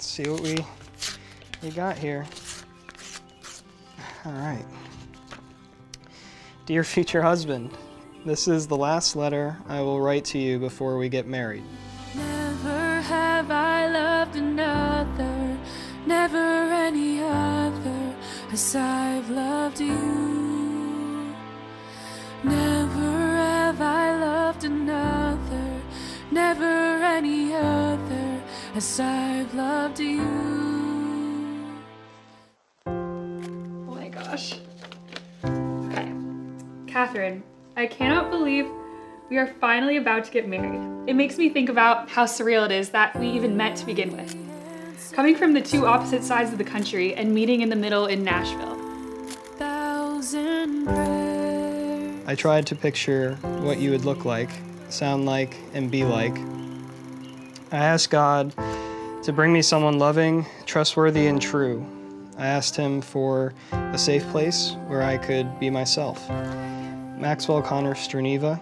Let's see what we we got here. All right. Dear future husband, this is the last letter I will write to you before we get married. Never have I loved another, never any other as I've loved you. As I've loved you. Oh my gosh. Okay. Katherine, I cannot believe we are finally about to get married. It makes me think about how surreal it is that we even met to begin with. Coming from the two opposite sides of the country and meeting in the middle in Nashville. Thousand. I tried to picture what you would look like, sound like, and be like. I asked God to bring me someone loving, trustworthy, and true. I asked Him for a safe place where I could be myself. Maxwell Connor Straneva,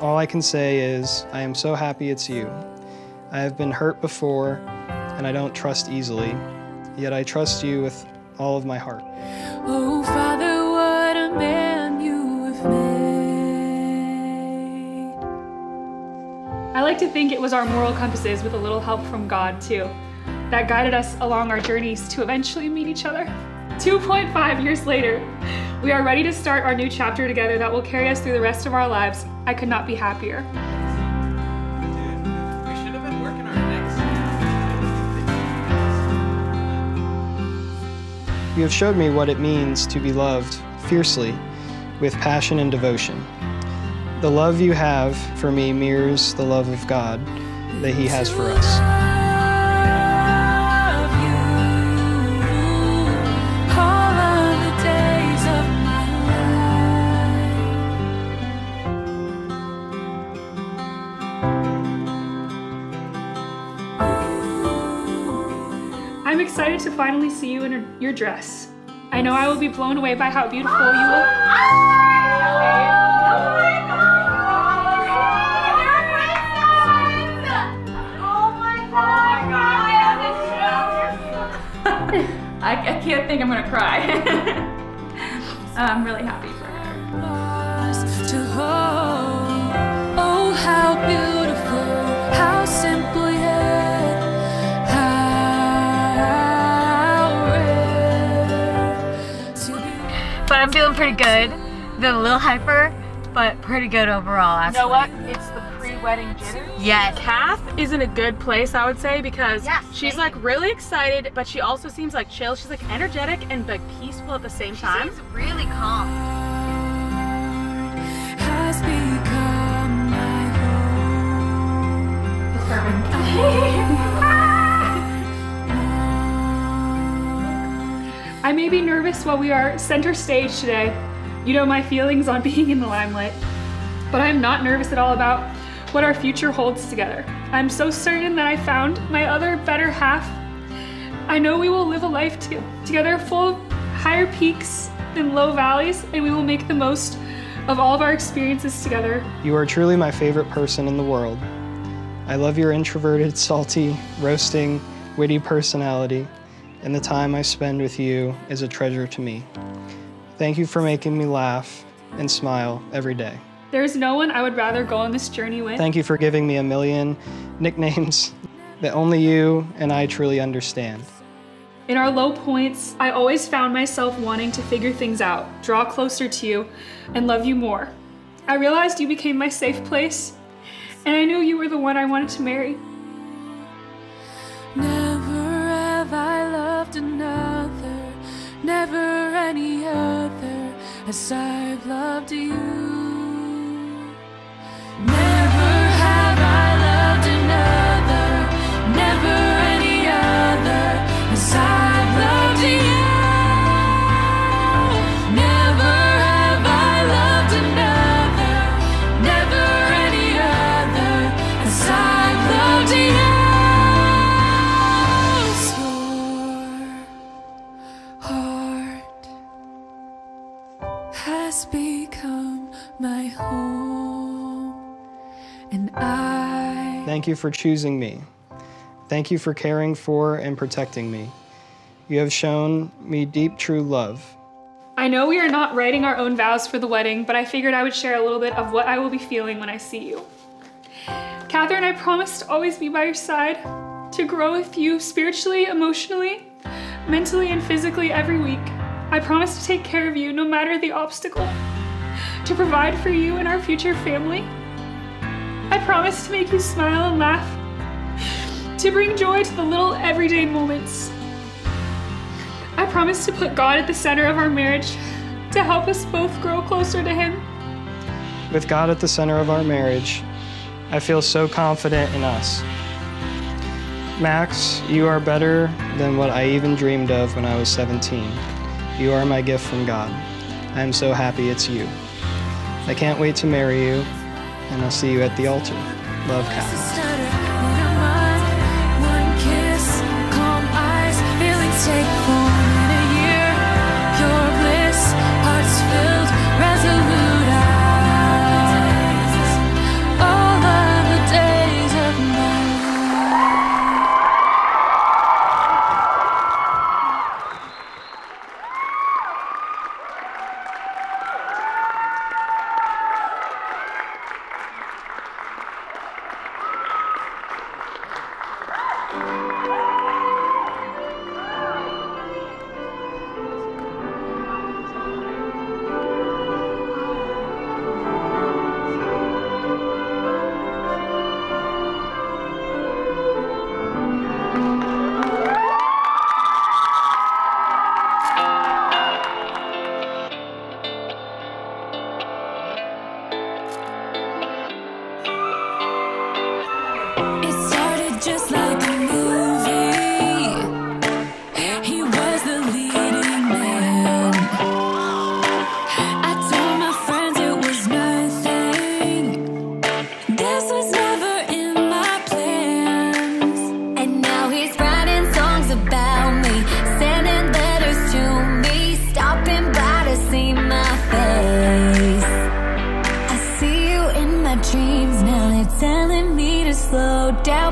all I can say is I am so happy it's you. I have been hurt before, and I don't trust easily, yet I trust you with all of my heart. Oh, Father, what a man like to think it was our moral compasses with a little help from God, too, that guided us along our journeys to eventually meet each other. 2.5 years later, we are ready to start our new chapter together that will carry us through the rest of our lives. I could not be happier. Dude, we should have been working our necks. You have showed me what it means to be loved fiercely, with passion and devotion. The love you have for me mirrors the love of God that He has for us. Love you all of the days of my I'm excited to finally see you in your dress. I know I will be blown away by how beautiful you look. I, I can't think I'm gonna cry. Uh, I'm really happy for her. to hold. Oh, how beautiful, how simple yet how rare to be. But I'm feeling pretty good. Been a little hyper, but pretty good overall. Actually. You know what? It's the pre-wedding jitters. Yes. Kath is in a good place, I would say, because Yes, she's thank like really excited, but she also seems like chill. She's like energetic and like peaceful at the same time. Seems really calm. has become my I may be nervous while we are center stage today. You know my feelings on being in the limelight. But I'm not nervous at all about what our future holds together. I'm so certain that I found my other better half. I know we will live a life to- together full of higher peaks and low valleys, and we will make the most of all of our experiences together. You are truly my favorite person in the world. I love your introverted, salty, roasting, witty personality, and the time I spend with you is a treasure to me. Thank you for making me laugh and smile every day. There's no one I would rather go on this journey with. Thank you for giving me a million nicknames that only you and I truly understand. In our low points, I always found myself wanting to figure things out, draw closer to you, and love you more. I realized you became my safe place, and I knew you were the one I wanted to marry. Never have I loved another, never any other as I've loved you. Has become my home, and I. Thank you for choosing me. Thank you for caring for and protecting me. You have shown me deep, true love. I know we are not writing our own vows for the wedding, but I figured I would share a little bit of what I will be feeling when I see you. Katherine, I promise to always be by your side, to grow with you spiritually, emotionally, mentally, and physically every week. I promise to take care of you no matter the obstacle, to provide for you and our future family. I promise to make you smile and laugh, to bring joy to the little everyday moments. I promise to put God at the center of our marriage, to help us both grow closer to Him. With God at the center of our marriage, I feel so confident in us. Max, you are better than what I even dreamed of when I was 17. You are my gift from God. I am so happy it's you. I can't wait to marry you, and I'll see you at the altar. Love, Katherine.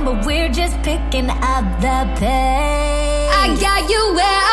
But we're just picking up the pace. I got you where